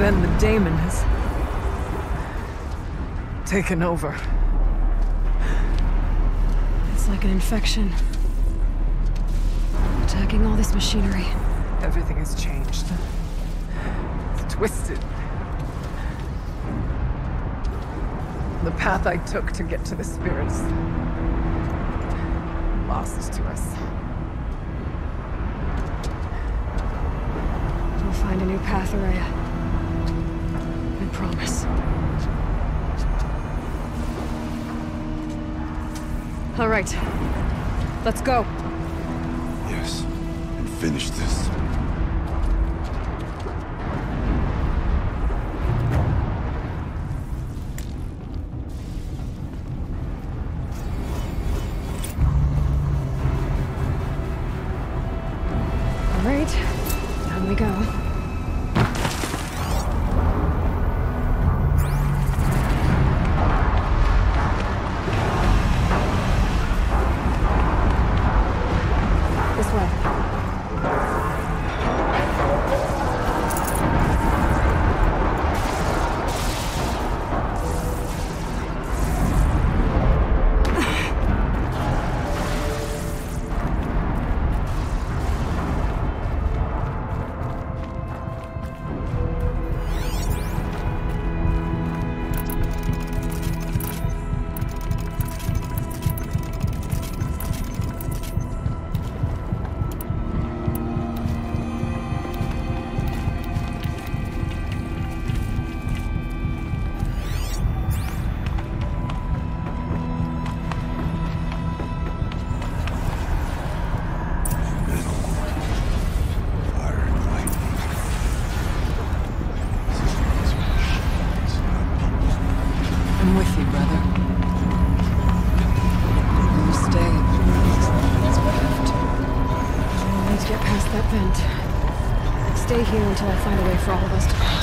Then, the daemon has... taken over. It's like an infection. Attacking all this machinery. Everything has changed. It's twisted. The path I took to get to the spirits... lost to us. We'll find a new path, Ourea. Promise. All right. Let's go. Yes. And finish this. All right. Down we go. Stay here until I find a way for all of us to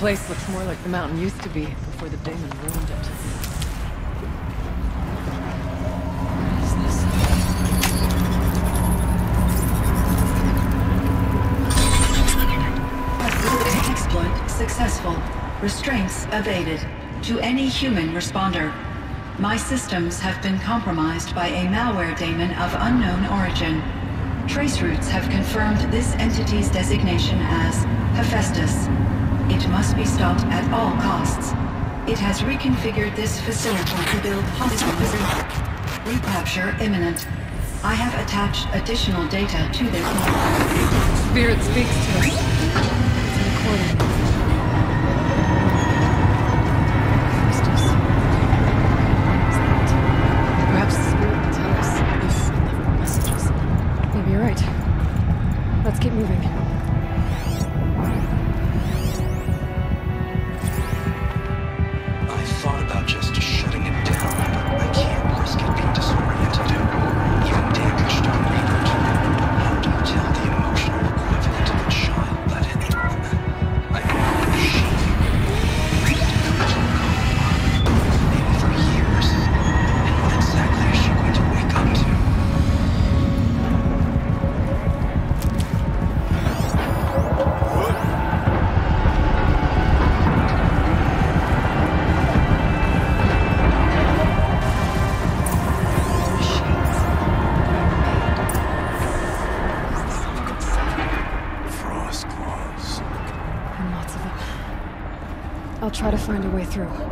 place looks more like the mountain used to be before the daemon ruined it. Exploit successful. Restraints evaded. To any human responder. My systems have been compromised by a malware daemon of unknown origin. Trace routes have confirmed this entity's designation as Hephaestus. Must be stopped at all costs. It has reconfigured this facility to build hospitals. Recapture imminent. I have attached additional data to their Spirit speaks to us. Try to find a way through.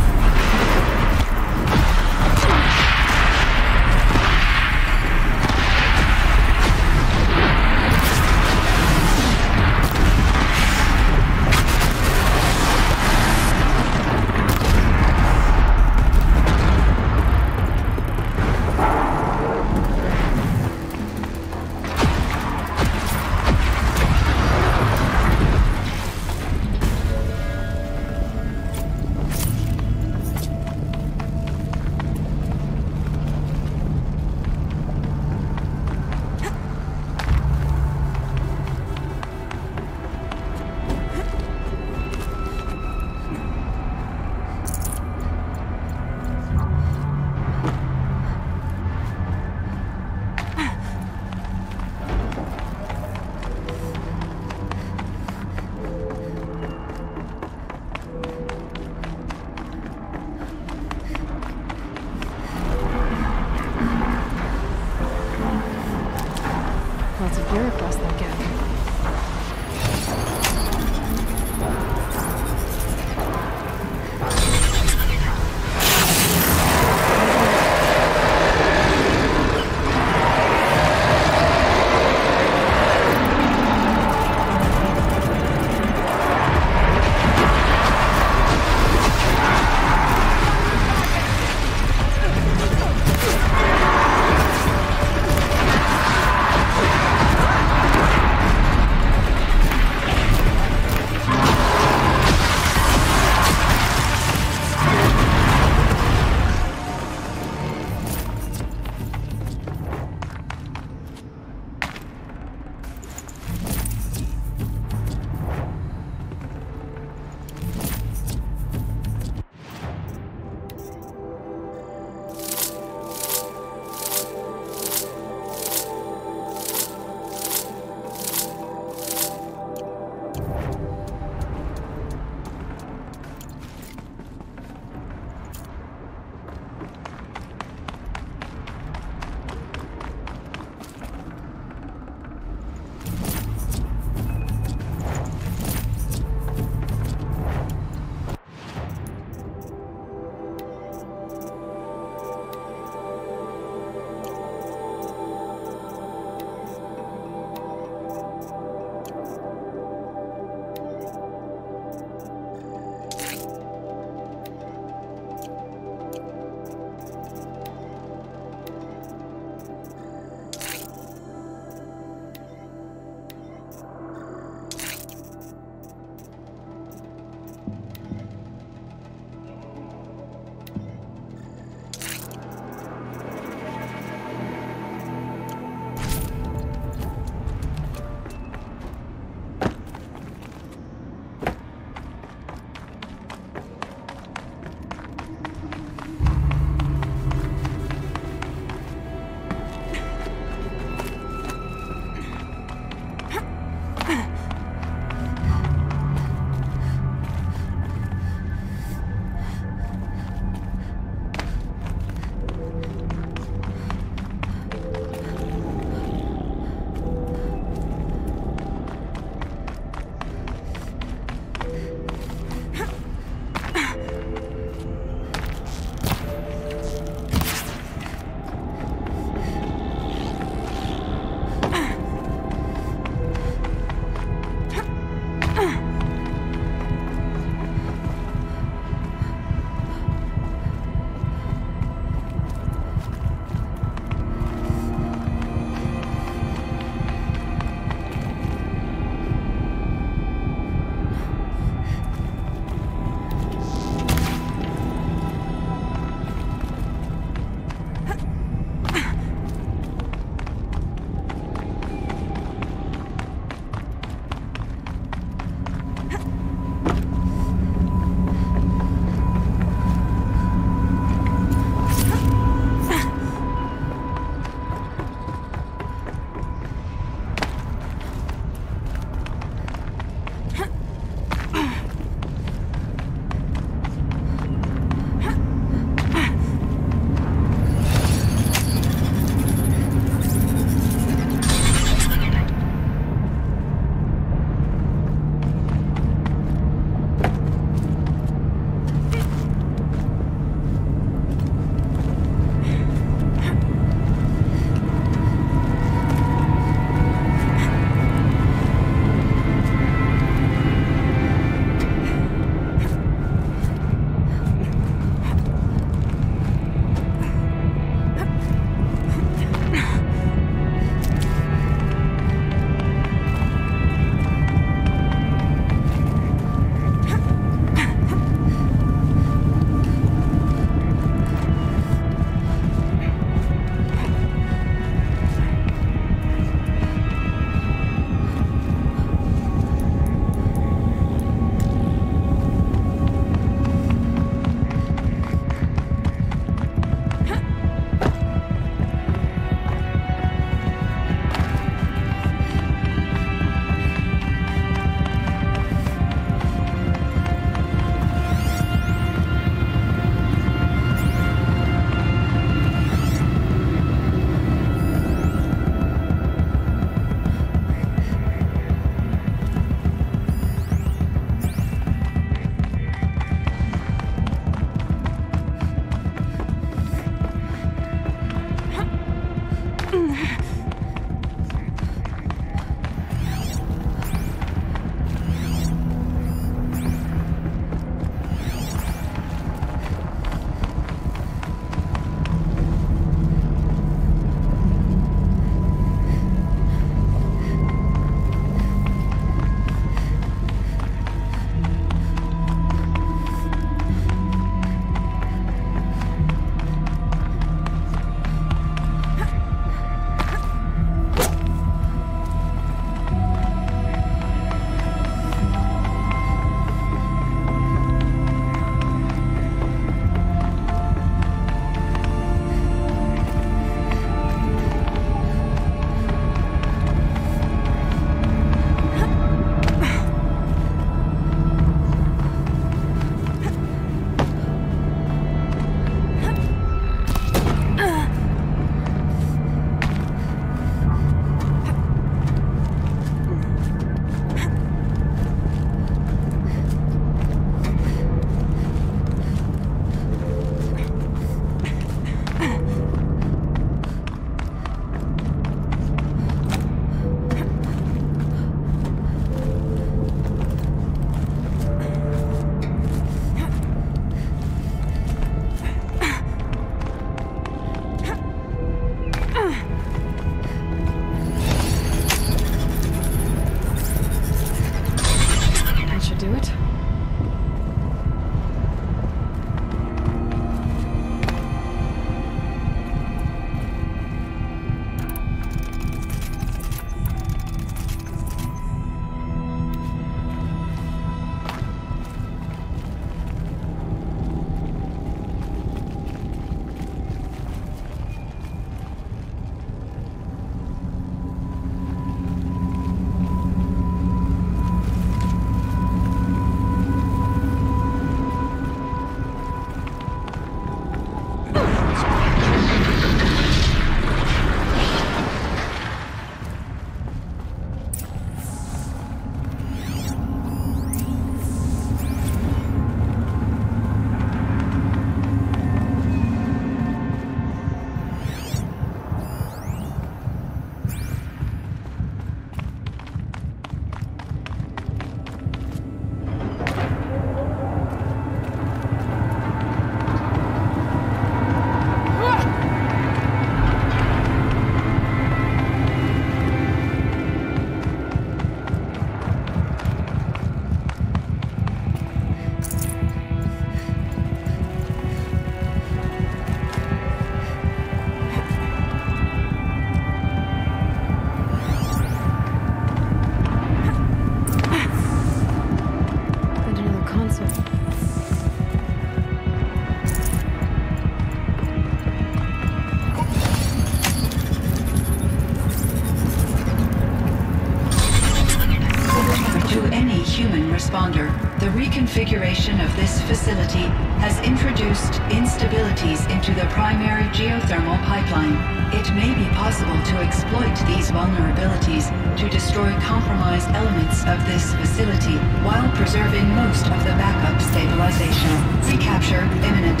The reconfiguration of this facility has introduced instabilities into the primary geothermal pipeline. It may be possible to exploit these vulnerabilities to destroy compromised elements of this facility while preserving most of the backup stabilization. Recapture imminent.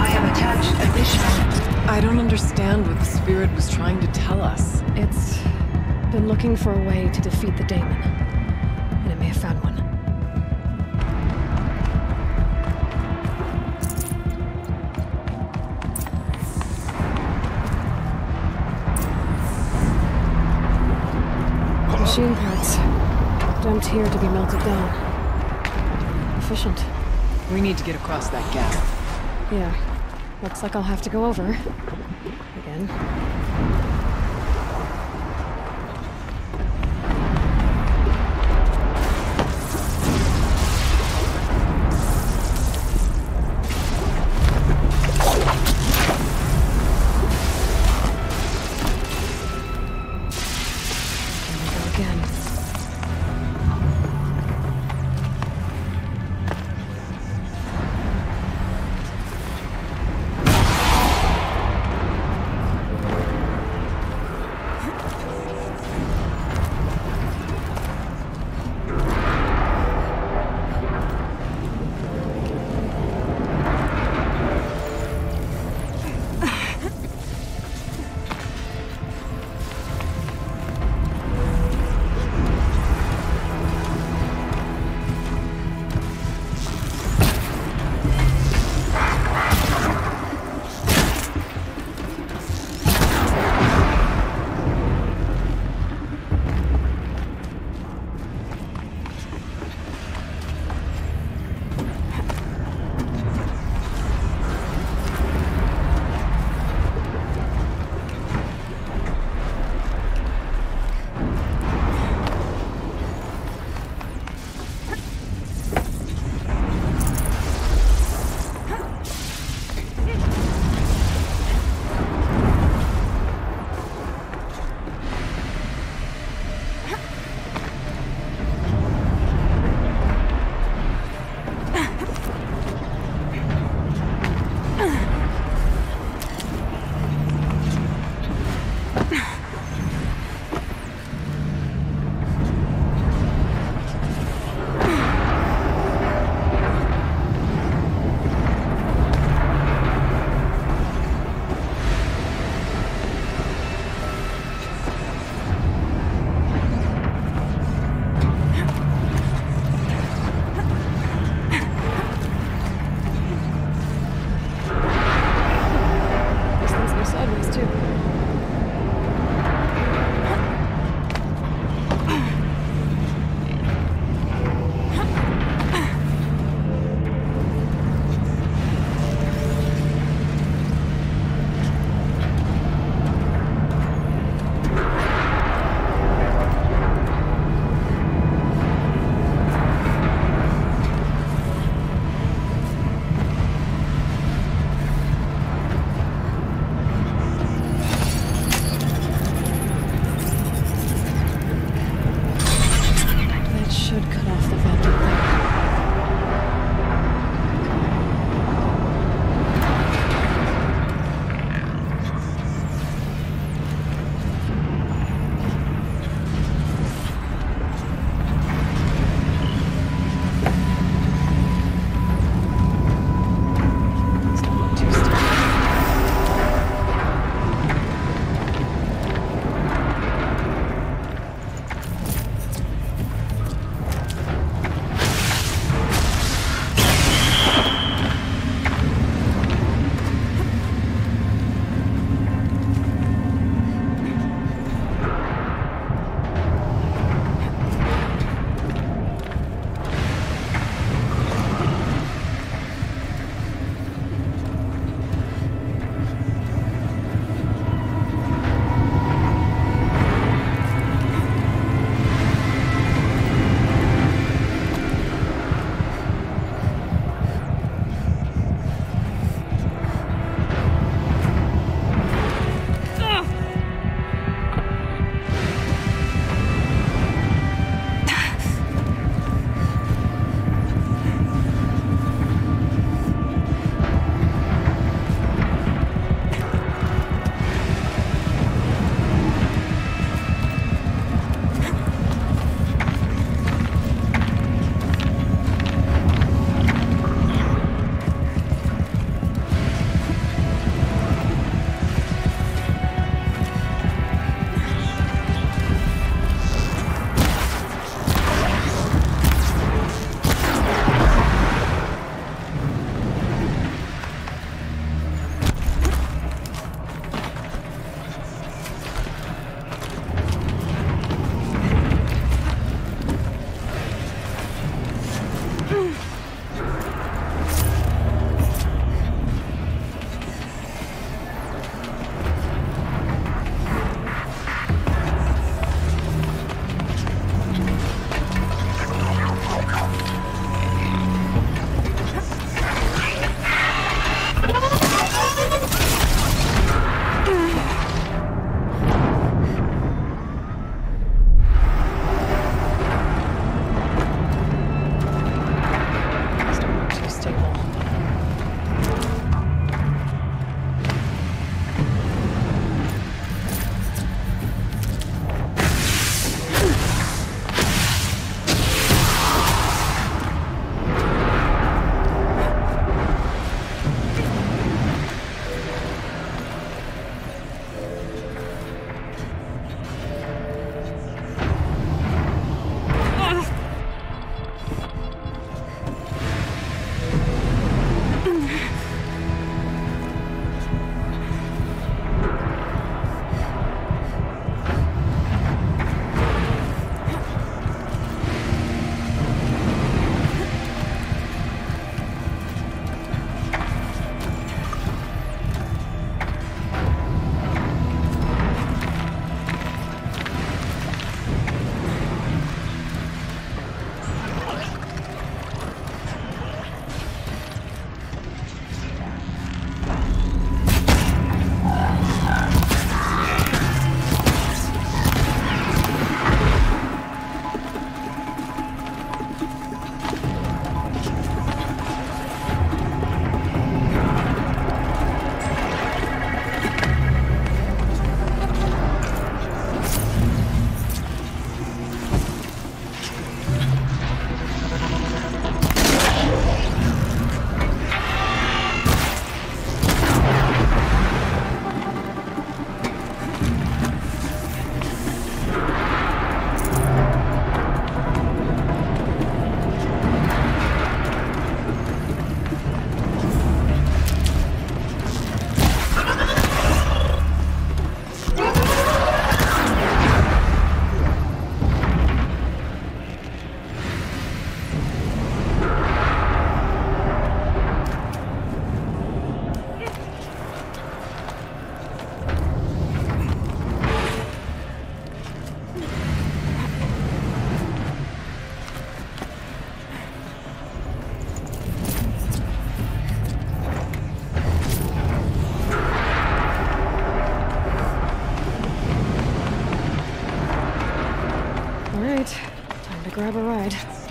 I have attached additional I don't understand what the spirit was trying to tell us. It's been looking for a way to defeat the daemon. Here to be melted down. Efficient. We need to get across that gap. Yeah. Looks like I'll have to go over. Again. Time to grab a ride.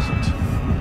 Spirit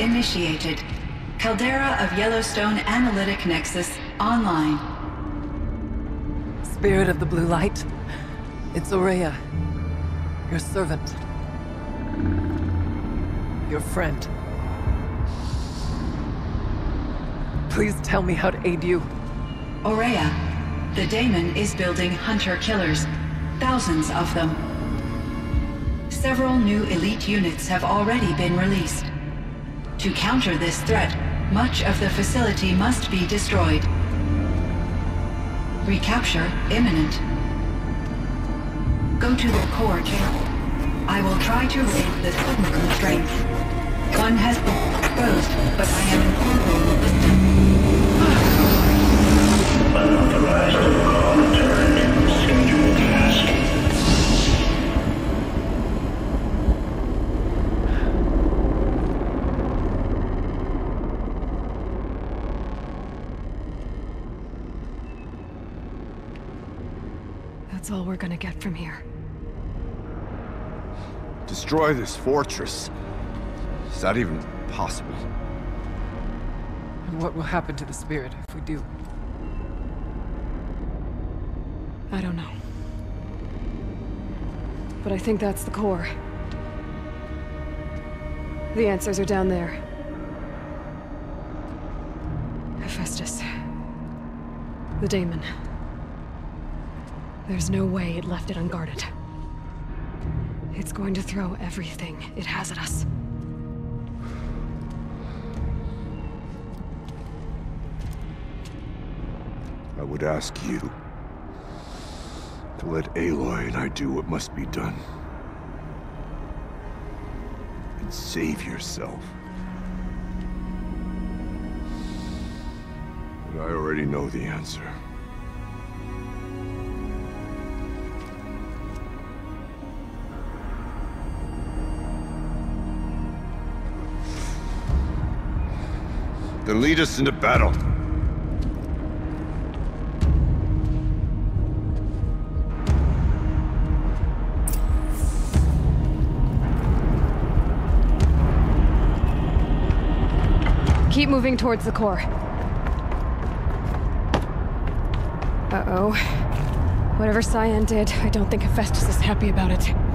initiated. Caldera of Yellowstone Analytic Nexus online. Spirit of the blue light. It's Ourea. Your servant. Your friend. Please tell me how to aid you. Ourea, the daemon is building hunter-killers. Thousands of them. Several new elite units have already been released. To counter this threat, much of the facility must be destroyed. Recapture imminent. Go to the core chamber. I will try to raise the sudden constraints. One has been exposed, but I am informed. Unauthorized That's all we're gonna get from here. Destroy this fortress. Is that even possible? And what will happen to the spirit if we do? I don't know. But I think that's the core. The answers are down there. Hephaestus. The daemon. There's no way it left it unguarded. It's going to throw everything it has at us. I would ask you to let Aloy and I do what must be done. And save yourself. But I already know the answer. Then lead us into battle. Keep moving towards the core. Uh-oh. Whatever Cyan did, I don't think Hephaestus is happy about it.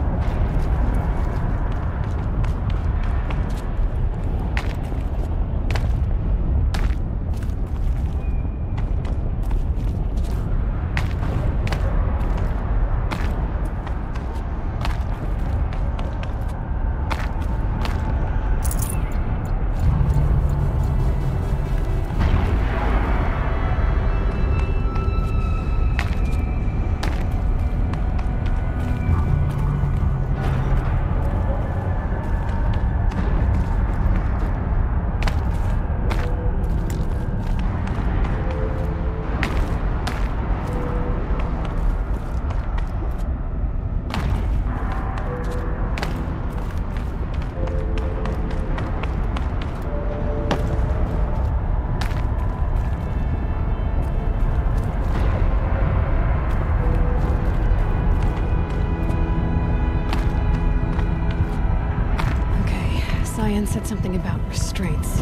Said something about restraints.